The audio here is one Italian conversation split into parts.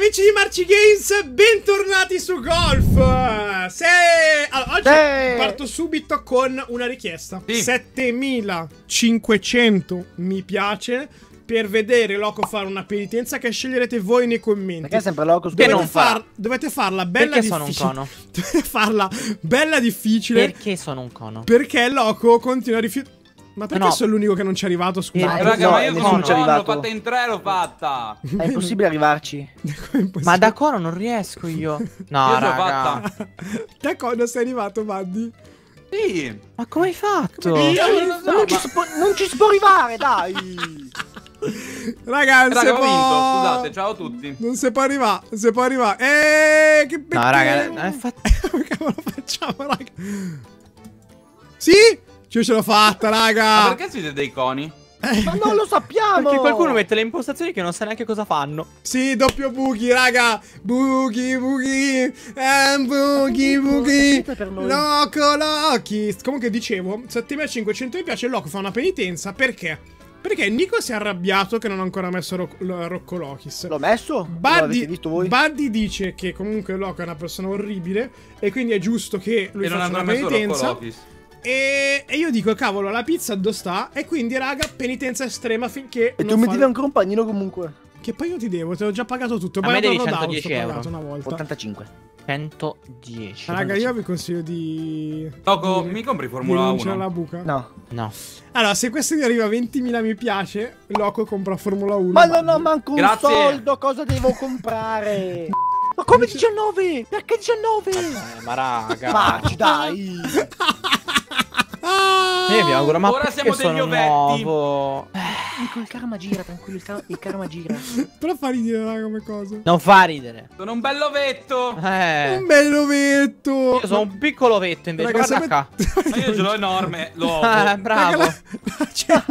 amici di Marci Games, bentornati su Golf. Se... Allora, oggi Sì. parto subito con una richiesta. Sì. 7500 mi piace per vedere Loco fare una penitenza che sceglierete voi nei commenti. Perché è sempre loco? Che Dovete, far- dovete farla bella Perché sono un difficile. cono? Dovete farla bella difficile Perché sono un cono? perché Loco continua a rifiutare. Ma perché No. sono l'unico che non ci è arrivato? Scusa. Eh, Raga, no, ma io nessuno sono ci è un l'ho arrivato. fatta in tre, l'ho fatta. È impossibile arrivarci. Ma da cono non riesco io. No, Io l'ho raga. fatta. Da quando sei arrivato, Buddy? Sì. Ma come hai fatto? Io non so, non, ci ma- si può, non ci si può arrivare, dai! Raga, non si Raga, ho può... vinto, scusate, ciao a tutti. Non si può arrivare, non si può arrivare. Eeeh, che peccato. No, raga, non è fatto. Come cavolo facciamo, raga? Sì? Io ce l'ho fatta, Ma raga. perché siete dei coni? Ma non lo sappiamo! Perché qualcuno mette le impostazioni che non sa neanche cosa fanno. Sì, doppio buchi, raga. Buchi, buchi. Eh, buchi, buchi. Sempre per noi. Loco, Loki. Comunque dicevo, 7500 mi piace. Loco fa una penitenza. Perché? Perché Nico si è arrabbiato che non ha ancora messo Ro- Rocco Lokis. L'ho messo? Buddy, visto voi? Buddy dice che comunque Loco è una persona orribile e quindi è giusto che lui E faccia una messo Rocco penitenza. Lokis. E, e io dico, cavolo, la pizza dove sta? E quindi, raga, penitenza estrema finché. E non tu mi fa- devi ancora un panino comunque. Che poi io ti devo, te l'ho già pagato tutto. A me devi avrò dato, 110 sto euro. una volta. 85. 110. Raga, io vi consiglio di. Loco, di- mi compri Formula rinunciare 1? alla buca. No. No. Allora, se questo mi arriva a 20.000 mi piace, Loco compra Formula 1. Ma non ho manco un Grazie. soldo, cosa devo comprare? Ma come 19? Perché 19? Eh, ma raga. Facci, dai! Ah! Vi auguro, ma Ora siamo degli sono ovetti. nuovo? Nico, il karma gira, tranquillo, il, car- il karma gira. Però fa ridere, raga, come cosa. Non fa ridere. Sono un bellovetto. Eh. Un bel ovetto. Io sono un piccolo ovetto invece. Raga, Guarda qua. Ma io ce l'ho enorme. L'ho. Ah, bravo. Raga, la- cioè,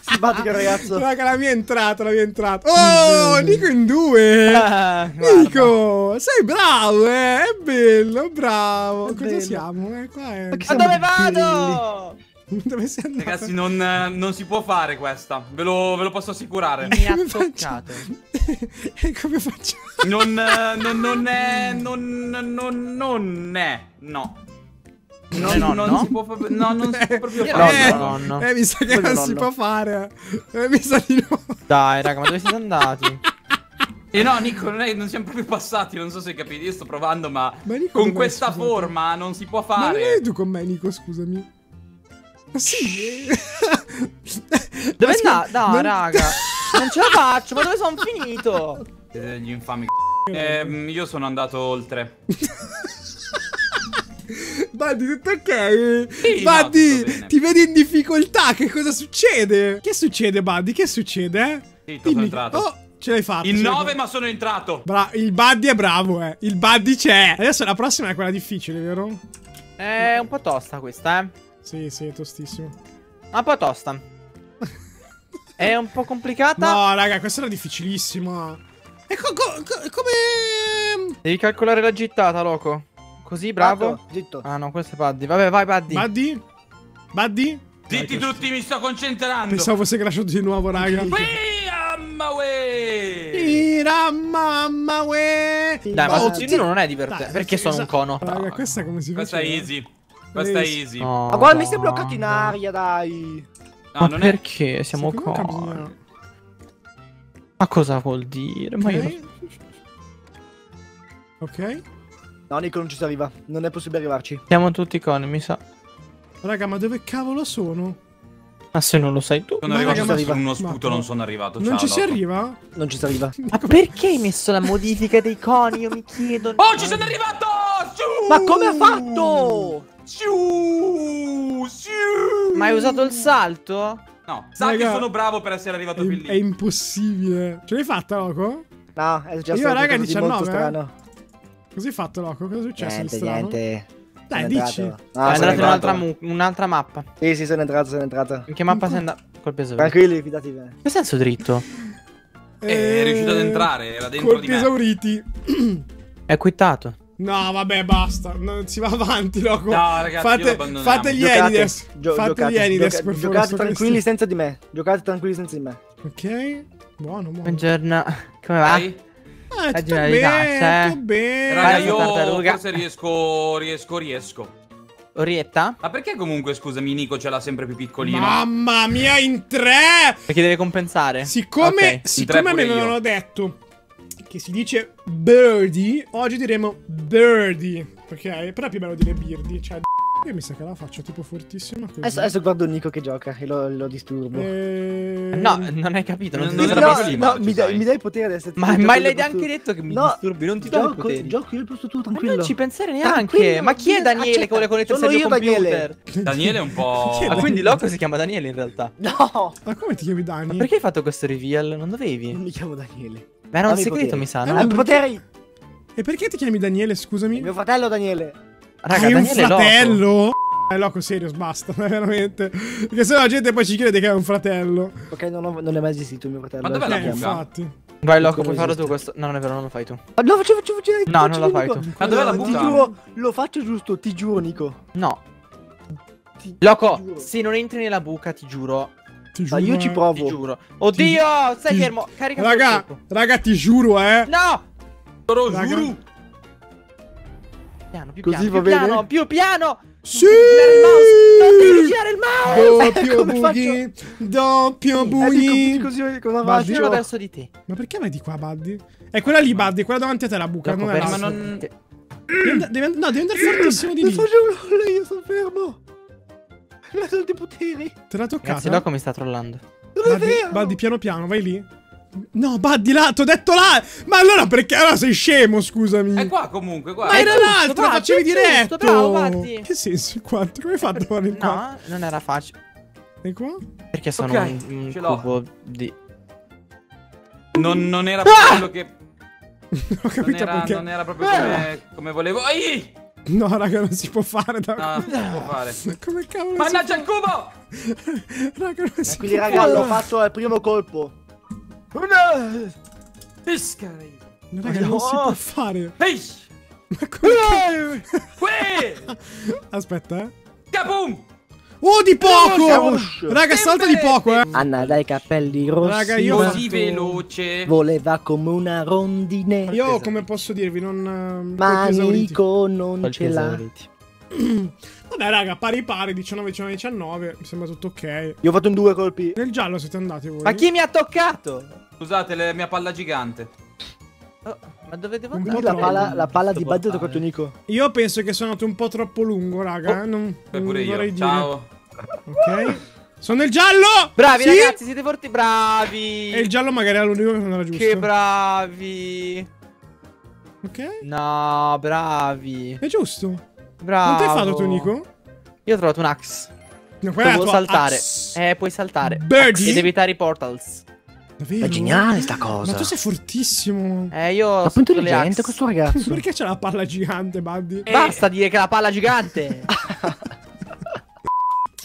Simpatico ragazzo. raga, la mia è entrata, la mia è entrata. Oh, Nico in due. Ah. Nico, sei bravo, eh. È bello, bravo. È Cosa bello. siamo? Eh, qua è... Ma dove vado? Dove sei andato? Ragazzi, non, non si può fare questa. Ve lo, ve lo posso assicurare. Mi ha Come toccato. E come faccio? Non, eh, non, non è. Non, non, non è. No. Non, Eh, no, non no? si può fa- no, non si può proprio Io fare. no, no, no. Eh, mi sa che non no, si no. può fare. Eh, mi sa di no. Dai, raga, ma dove siete andati? E no, Nico, non, è- non siamo proprio passati. Non so se capite. Io sto provando, ma. Ma Nico con questa forma non si può Ma non fare. eri tu con me, Nico, scusami. Sì. Dove andato? No, non- raga. Non ce la faccio, ma dove sono finito? Siete degli infami c***o. Ehm, io sono andato oltre. Buddy, tutto ok? Sì, no, Buddy, tutto bene. ti vedi in difficoltà. Che cosa succede? Che succede, Buddy? Che succede? eh? Sì, sono entrato. Oh, ce l'hai fatta. L'hai 9, fatta. ma sono entrato. Bra- il Buddy è bravo, eh. Il Buddy c'è. Adesso la prossima è quella difficile, vero? È un po' tosta questa, eh. Sì, sì, è tostissimo. Un po' tosta. È un po' complicata. No, raga, questa era difficilissima. E co- co- co- come. Devi calcolare la gittata, loco. Così, bravo. Zitto. Ah, no, questo è Buddy. Vabbè, vai, Buddy. Buddy? Buddy? Dai, Zitti questo- tutti, mi sto concentrando. Pensavo fosse crashato di nuovo, raga. Mamma. Dai, ma Oh, su ti- non è divertente. Dai, Perché sono un cono. Raga, questa come si fa? Questa è easy. Questa è easy. No, Ma guarda, mi sei bloccato in aria, dai. No, Ma non è. perché siamo cammina. Ma cosa vuol dire? Ma io... Ok. No, Nico, non ci si arriva. Non è possibile arrivarci. Siamo tutti coni, mi sa. Raga, ma dove cavolo sono? Ma se non lo sai tu. Sono Ma arrivato raga, ma ma- con uno ma- sputo, non sono arrivato. Non Ciao, ci si arriva? Non ci si arriva. Ma perché hai messo la modifica dei coni? Io mi chiedo. Oh, ci sono arrivato! Su! Ma come ha fatto? Ma hai usato il salto? No, sa che Raga, sono bravo per essere È, arrivato è lì. impossibile. Ce l'hai fatta, Loco? No, è già Io, raga, qualcosa di molto 19, eh? strano. Cosa hai fatto, Loco? Cosa è successo Niente, niente. Dai, Sono dici. entrato. No, è sono andato in un'altra, un'altra mappa. Sì, sì, sono entrato, sono entrato. In che mappa sei andato? Col peso. Tranquilli, fidati bene. Che senso dritto? Eh, è riuscito ad entrare, era dentro Colpi di me. esauriti. È quittato. No, vabbè, basta. Non si va avanti, Loco. No, ragazzi, fate, fate gli Giocate, Enides. gio- fate giocate, gli Enides, gioca- per favore. giocate tranquilli questi- senza di me. Giocate tranquilli senza di me. Ok. Buono, buono. Buongiorno. Come va? Vai? Ah, tutto Ragione di bene, cazzo, eh. tutto bene. Raga, io tartaruga. forse riesco, riesco, riesco. Orietta? Ma perché comunque, scusami, Nico ce l'ha sempre più piccolino? Mamma mia, in tre! Perché deve compensare. Siccome, Ok. siccome io. avevano detto che si dice birdie, oggi diremo birdie. Perché però è più bello dire birdie. Cioè, io mi sa che la faccio tipo fortissima. Adesso, adesso guardo Nico che gioca e lo, lo disturbo. Eh, No, non hai capito. Non, Non- ti non era no, no, mi, dai, mi dai il potere essere Ma, gioco ma l'hai anche detto che mi No, disturbi, non ti do i Gioco, poteri. gioco io al posto tuo, Ma tranquillo. non ci pensare neanche. Tranquillo, Ma chi è Daniele accetta. che vuole connettersi al computer? Daniele. Daniele è un po'... È Ah, quindi Loco si chiama Daniele in realtà. No, Ma come ti chiami Dani? Ma perché hai fatto questo reveal? Non non dovevi. mi chiamo Daniele. Ma era un segreto, poteri. mi sa, no? no, Hai i poteri. E perché ti chiami Daniele, scusami? Mio fratello Daniele. Raga, Hai un Daniele è Loco. fratello? Eh, loco, serious, basta, veramente. Perché se no la gente poi ci crede che è un fratello. Ok, non, ho- non è mai esistito mio fratello. Ma dov'è la lo buca? chiamo. infatti. Vai, Loco, puoi farlo tu questo. No, non è vero, non lo fai tu. Ah, no, faccio, faccio, faccio. No, non la Nico. fai tu. Ma dov'è la Ti buca? giuro, lo faccio giusto, ti giuro, Nico. No. Ti- Loco, ti giuro. se non entri nella buca, ti giuro. Ti Ma giuro. io ci eh. provo. Ti giuro. Oddio, stai ti- fermo. Carica Raga, raga, ti giuro, eh. No! Lo Raga. giuro. Piano, più Così piano, va più piano, bene? più piano! Sì! Non devi girare il mouse! Doppio bughi, doppio Eh, bughi. così, cosa Ma Giro faccio? verso di te. Ma perché vai di qua, Buddy? È quella lì, Buddy, quella davanti a te, la buca. Non è ma non-. Devi and- devi and- no, devi andare fortissimo di Non lì. faccio io sono fermo. Non ho soldi poteri. Te l'ha toccata? Ragazzi, Loco mi sta trollando. Non è Buddy, vero. Buddy, piano piano, vai lì. No, Buddy, là, t'ho detto là. Ma allora perché? Allora sei scemo, scusami. È qua comunque, Ma guarda. era giusto, l'altro, lo facevi diretto. bravo, Buddy. Che senso, il 4? Come hai fatto a fare il 4? No, non era facile. E qua? Perché sono Ok, un, un ce l'ho. cubo di... Non, non era proprio quello che... Non ho Non capito era, perché. non era proprio come, come volevo. Ai! No, raga, non si può fare. Da... No, non si può fare. Come cavolo? Mannaggia si il cubo! Raga, non si Quindi può raga, fare. l'ho fatto al primo colpo. Piscari. Raga, non si può fare. Ehi! Ma come? Qui! Aspetta, eh. Kaboom! Oh, di poco! Raga, salta di poco, eh. Anna dai capelli rossi. Raga, io Così veloce. Voleva come una rondine. Io, come posso dirvi, non. ehm, Ma. Nico non ce l'ha. Vabbè, raga, pari pari, 19, 19, 19. Mi sembra tutto ok. Io ho fatto un due colpi. Nel giallo siete andati voi. Ma chi mi ha toccato? Scusate, la mia palla gigante. Oh, ma dove devo andare? La palla, troppo. la palla di portale. toccato Nico. Io penso che sono andato un po' troppo lungo, raga. Oh. eh, Non, Poi non pure vorrei io. dire. Ciao. Ok. Sono nel giallo! Bravi Sì? ragazzi, siete forti, bravi! E il giallo magari era l'unico che non era giusto. Che bravi! Ok. No, bravi! È giusto. Bravo! Quanto hai fatto tu, Nico? Io ho trovato un axe. No, è Devo saltare. axe. Eh, puoi saltare. Birdie? Ed evitare i portals. Davvero? È geniale sta Ma cosa. tu sei fortissimo. Eh, io ho Ma le intelligente questo ragazzo. Perché c'è la palla gigante, Buddy? Eh, Basta dire che la palla gigante!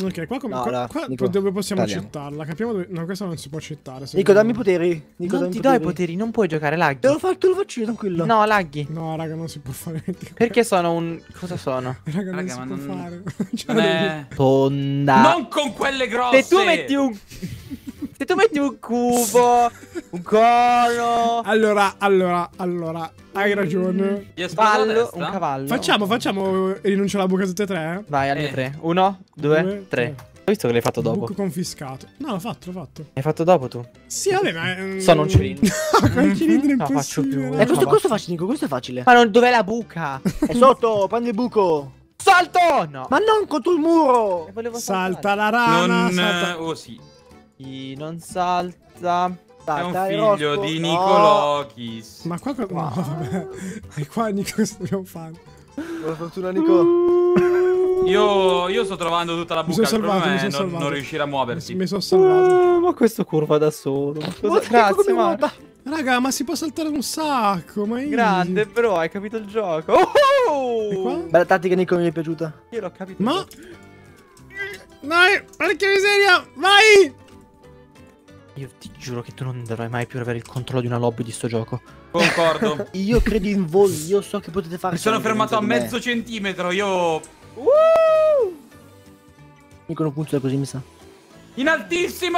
Ok, qua, come, No, qua, no, qua Nico, dove possiamo tagliamo. accettarla? Capiamo dove... No, questa non si può accettare. Nico, dammi i poteri. Nico, non ti do i poteri, non puoi giocare laghi. Te lo, fa- te lo faccio io, tranquillo. No, laghi. No, raga, non si può fare. Perché sono un... Cosa sono? Raga, non Raga, si ma può non- fare. Cioè, Non è... Tonda. Non con quelle grosse! Se tu metti un... Se tu metti un cubo, un cono, Allora, allora, allora, hai ragione. Cavallo, testa? un cavallo. Facciamo, facciamo eh, rinuncia alla buca tutte e tre? eh? Vai, al mio Eh. tre. Uno, due, Due, tre. tre. Ho visto che l'hai fatto dopo. Buco confiscato. No, l'ho fatto, l'ho fatto. L'hai fatto dopo tu? Sì, vabbè, ma... ehm, Sono un cilindro. no, quel cilindro è Non la faccio impossibile. più. raga. Eh, questo, questo è facile, Nico, questo è facile. Ma non, dov'è la buca? È sotto, prendi il buco. Salto! No. Ma non contro il muro. Eh, Salta la rana, Non... salta... Oh sì. Chi non salta. È Dai, un figlio di No. Nicolokis. Ma qua... No, vabbè. E qua, Nico, cosa dobbiamo fare? Buona fortuna, Nico. Io, io sto trovando tutta la Mi buca. sono Il salvato, problema mi è sono non, salvato. non riuscire a muoversi. Mi sono salvato. Ah, ma questo curva da solo. Ma Grazie, guarda. Raga, ma si può saltare un sacco, ma easy. Grande, bro, hai capito il gioco. Oh! Bella tattica, Nico, mi è piaciuta. Io l'ho capito. Ma... Dai, perché miseria, vai! Io ti giuro che tu non dovrai mai più avere il controllo di una lobby di sto gioco. Concordo. Io credo in voi, io so che potete fare. Mi sono fermato a di me. mezzo centimetro. Io. Nico non funziona così, mi sa. In altissimo!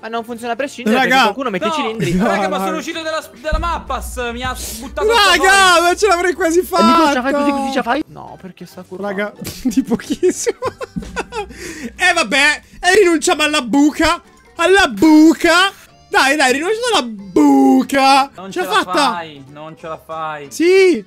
Ma non funziona a prescindere Raga! qualcuno mette No, i cilindri. no. Raga, ma sono uscito dalla, dalla mappa. Mi ha buttato Raga, ma ce l'avrei quasi fatta. Nico, ce la fai così, così ce la fai? No, perché sta curvando. Raga, di pochissimo. E vabbè, e rinunciamo alla buca. Alla buca. Dai, dai, rinunciamo alla buca. Non ce ce l'ha la fatta. fai, non ce la fai. Sì.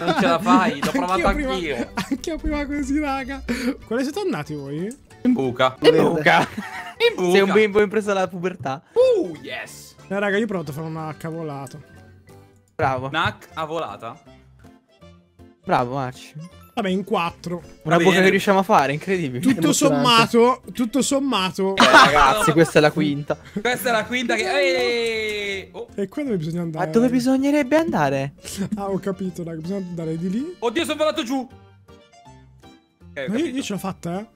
Non ce la fai, l'ho provato Anch'io anch'io. prima- Anch'io prima così, raga. Quale siete andati voi? In buca. In buca. In buca. Sei un bimbo impreso alla pubertà. Uh, yes. Eh, raga, io ho provato a fare una cavolata. Bravo. Knack a volata. Bravo, Marci. Vabbè, in quattro. Una buca che riusciamo a fare, incredibile. Tutto sommato, tutto sommato. Eh, ragazzi, questa è la quinta. Questa è la quinta che... Oh, E qua dove bisogna andare? Ma dove bisognerebbe andare? Ah, ho capito, raga. Bisogna andare di lì. Oddio, sono volato giù. Ok, ho Ma io, io ce l'ho fatta, eh.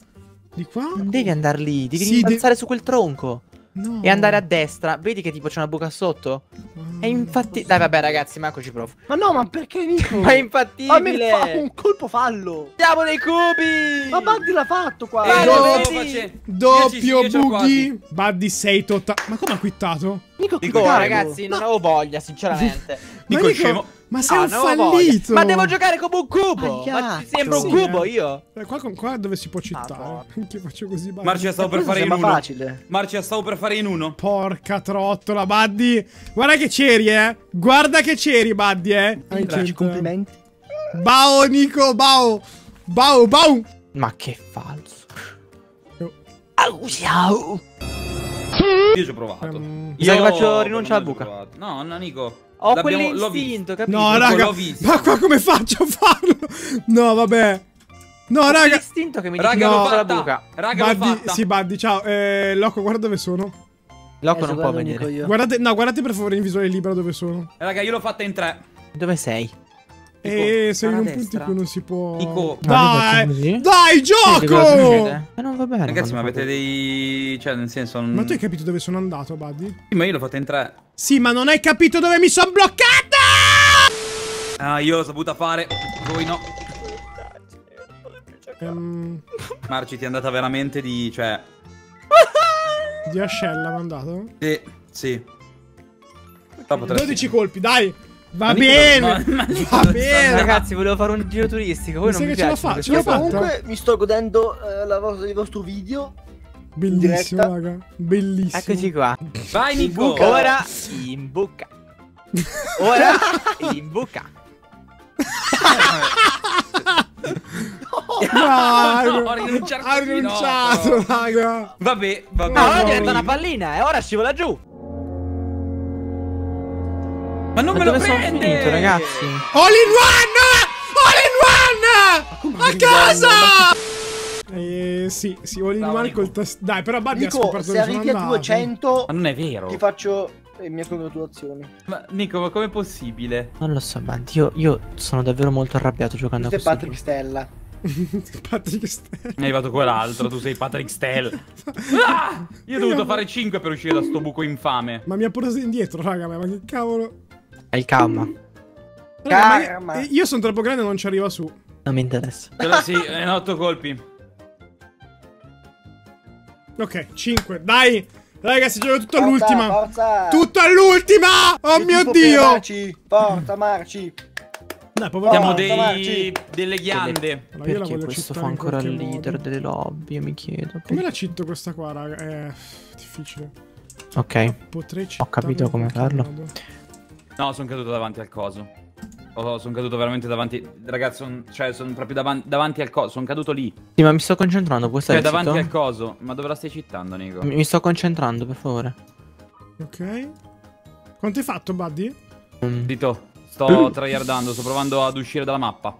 Di qua? Non devi andare lì, devi Sì, rimbalzare su quel tronco. No. E andare a destra. Vedi che tipo c'è una buca sotto? Ah. E infatti. Dai, vabbè, ragazzi, Marco ci provo. Ma no, ma perché Nico? Ma è Ma mi fa un colpo fallo. Siamo dei cubi! Ma Buddy l'ha fatto qua. Eh, Do- vedi? facendo. Doppio buggy. Buddy 6 totale. Ma come ha quittato? Nico, Dico, ragazzi, non avevo voglia, sinceramente. Dico ma scemo. Ma sei No, un fallito. voglia. Ma devo giocare come un cubo! Pagliaccio. Ma ti sembra un Sì, cubo eh. io? Eh, qua, qua dove si può cittare. Madonna. Anche io faccio così. Buddy. Marcia, stavo per Questo fare in uno. facile. Marcia, stavo per fare in uno. Porca trottola, Buddy. Guarda che c'eri, eh. Guarda che c'eri, Buddy, eh. Hai Facci cento. complimenti. Bao, Nico, bao. Bao, bao. Ma che falso. Oh. Au, ciao. Io ci ho provato. Mi sa che Io faccio rinuncia alla ho buca. provato. No, no, Nico. Ho quell'istinto, capito? No, raga. Ma qua come faccio a farlo? No, vabbè. No, Ho raga. quell'istinto che mi dice Raga, no, l'ho la fatta. buca. Raga, l'ho Buddy, fatta. sì, Buddy, ciao. Eh, Loco, guarda dove sono. Loco Eh, non può venire. io. Guardate, no, guardate per favore in visuale libera dove sono. Raga, io l'ho fatta in tre. Dove sei? E sei in un punto in cui non si può. Nico. Dai, dai, gioco! Ma non va bene. Ragazzi, ma avete fa Cioè, nel senso. non- Ma tu hai capito dove sono andato, Buddy? Sì, ma io l'ho fatta in tre. Sì, ma non hai capito dove mi sono bloccata! Ah, io l'ho saputa fare. Voi no. Ehm, Marci, ti è andata veramente di. Cioè. di ascella mi ha mandato? Sì, sì. Potresti- 12 colpi, dai! Va Ma bene! ma- ma Va bene! Ragazzi, volevo fare un giro turistico. Voi Mi non mi che ce la piace. fa- ce la Io fatta? comunque mi sto godendo eh, la vostra- il vostro video. Bellissimo, raga. Bellissimo. Eccoci qua. Vai, Nico. buca. Ora in buca. Ora in buca. Dai, No, rinunciare ha così, rinunciato, no. raga. Vabbè, vabbè. No, ora no, diventa no. una pallina e ora scivola giù. Ma non Ma me lo prende! finito, ragazzi? All in one! All in one! A casa! Eh, sì, Bravo, one Nico. col tast... Dai, però Buddy ha Nico, scoperto se arrivi a andato. 200 Ma non è vero. ti faccio le mie congratulazioni. Ma Nico, ma com'è possibile? Non lo so, Banti. Io, io sono davvero molto arrabbiato giocando a Questo è questo Patrick gioco. Stella. Patrick Stella. È arrivato quell'altro, tu sei Patrick Stell. Ah! Io ho dovuto fare 5 per uscire da sto buco infame. Ma mi ha portato indietro, raga, ma che cavolo. È il calma. Raga, io, io sono troppo grande e non ci arriva su. Non mi interessa. Però sì, è 8 colpi. Ok, 5. Dai! Ragazzi, gioco tutto all'ultima. Forza! Tutto all'ultima! Oh Che mio dio! Marci! Forza Marci! Dai, Siamo dei... Marci. delle ghiande. Allora, io la Perché questo fa ancora il leader modo. delle lobby? Io mi chiedo. Come la cito questa qua, raga? È difficile. Ok. Potrei citarla capito come farlo. modo. No, sono caduto davanti al coso. Oh, sono caduto veramente davanti. Ragazzi, son- cioè, sono proprio davan- davanti al coso. Sono caduto lì. Sì, ma mi sto concentrando. Stare Cioè, davanti zitto? al coso. Ma dove la stai citando, Nico? Mi mi sto concentrando, per favore. Ok. Quanto hai fatto, Buddy? Mm. Dito, sto tryhardando, sto provando ad uscire dalla mappa.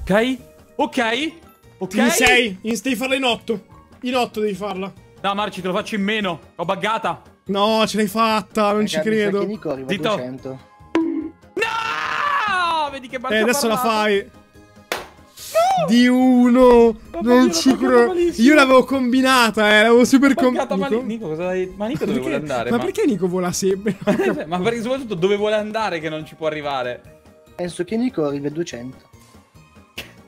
Ok? Ok? Ok? In 6. In devi farla in 8. In 8 devi farla. No, Marci, te lo faccio in meno. Ho buggata. No, ce l'hai fatta, non ci Raga, mi sa credo. che Nico arriva a Zitto. 200. No! Vedi che Eh, balza adesso la parlato. fai. Di uno. Non ci credo. Io l'avevo combinata, eh. L'avevo super Buggata, ma combinata. Nico, cosa hai... Ma Nico dove vuole andare? Ma, perché Nico vola sempre? ma perché soprattutto dove vuole andare che non ci può arrivare? Penso che Nico arrivi a 200.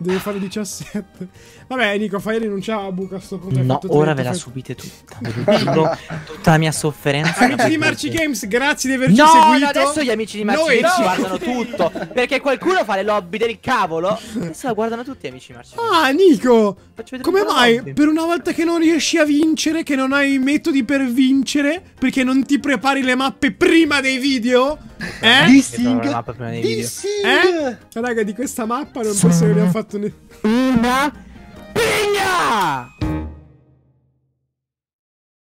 Deve fare 17. Vabbè, Nico, fai rinunciare a buca a sto punto. No, ora 30, ve la subite tutta. Ve lo giuro, tutta la mia sofferenza. Amici di Marci Games, grazie di averci No, seguito. no, adesso gli amici di Marci Noi- Games no. guardano tutto. Perché qualcuno fa le lobby del cavolo. Adesso la guardano tutti, amici Marci Games. Ah, Nico! Come mai lobby. per una volta che non riesci a vincere, che non hai metodi per vincere, perché non ti prepari le mappe prima dei video? Eh? Vedo la mappa prima dei video. Eh? Raga, di questa mappa non penso che ne ho fatto ne... Una pigna!